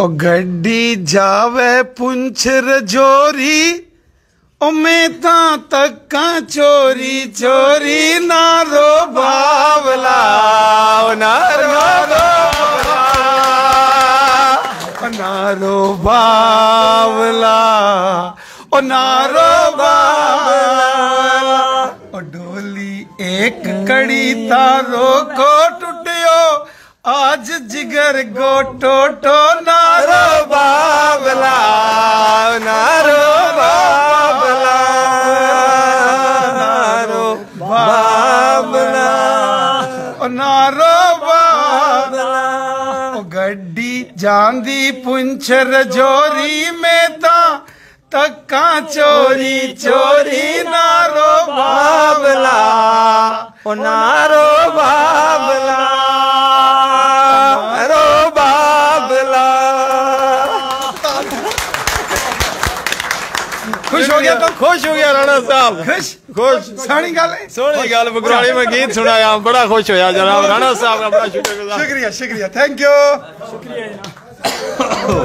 ओ गड्डी जावे पुंछ रजोरी, ओ ता तक्का चोरी चोरी नारो बावला, ओ नारो बावला, ओ नारो बावला, ओ नारो बावला, ओ डोली एक कड़ी तारो को टूटियो आज जिगर गो टोटो नारो बाबला नारो बाबला नारो बाबला। नारो बाबला। ओ गड्डी जांदी पुंछर जोरी में ता, तक्का चोरी चोरी नारो बाबला। खुश हो गया तो खुश हो गया राणा साहब। खुश? खुश। सोनी गल है? सोनी गल बगराड़ी में गीत सुनाया बड़ा खुश होया जनाब राणा साहब का बड़ा शुक्रिया शुक्रिया। शुक्रिया थैंक यू